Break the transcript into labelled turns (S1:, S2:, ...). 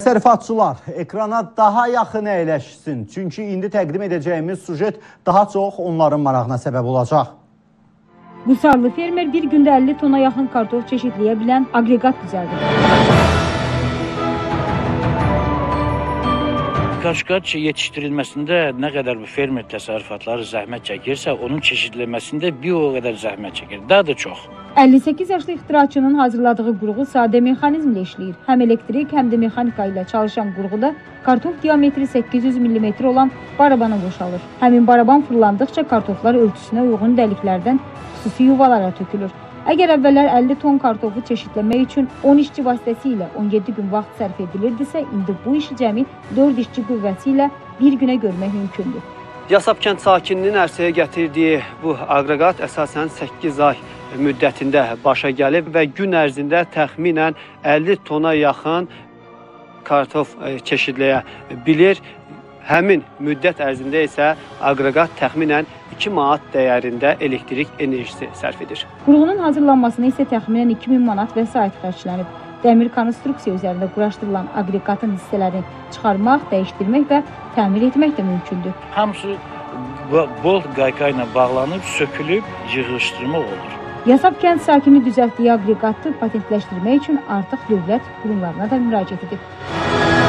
S1: Təsərrüfatçılar ekrana daha yaxın əyləşsin. Çünki indi təqdim edəcəyimiz sujet daha çox onların marağına səbəb olacaq.
S2: Qusarlı fermer bir gündə 50 tona yaxın kartof çeşidləyə bilən aqreqat düzəldir.
S3: Qaşqaç yetişdirilməsində nə qədər bu fermer təsərrüfatları zəhmət çəkirsə, onun çeşidləməsində bir o qədər zəhmət çəkir. Daha da çox.
S2: 58 yaşlı ixtiraçının hazırladığı qurğu sadə mexanizmlə işləyir. Həm elektrik, həm də mexanika ilə çalışan qurğuda kartof diametri 800 mm olan barabana qoşulur. Həmin baraban fırlandıqca kartoflar ölçüsünə uyğun dəliklərdən xüsusi yuvalara tökülür. Əgər əvvəllər 50 ton kartofu çeşidləmək üçün 10 işçi vasitəsilə 17 gün vaxt sərf edilirdisə, indi bu işi cəmi 4 işçi qüvvəsi ilə bir günə görmək mümkündür.
S4: Yasab kənd sakininin ərsəyə gətirdiyi bu aqreqat əsasən 8 ay müddətində başa gəlib və gün ərzində təxminən 50 tona yaxın kartof e, çeşidləyə bilir. Həmin müddət ərzində isə aqreqat təxminən 2 manat dəyərində elektrik enerjisi sərf edir.
S2: Qurğunun hazırlanmasına isə təxminən 2000 manat vəsait xərclənib. Dəmir konstruksiya üzərində quraşdırılan aqreqatın hissələrini çıxarmaq, dəyişdirmək və təmir etmək də mümkündür.
S3: Hamısı bo- bol qayqa ilə bağlanıb, sökülüb, yığışdırma olur.
S2: Yasab kənd sakini düzəltdiyi aqreqatı patentləşdirmək üçün artıq dövlət qurumlarına da müraciət edib.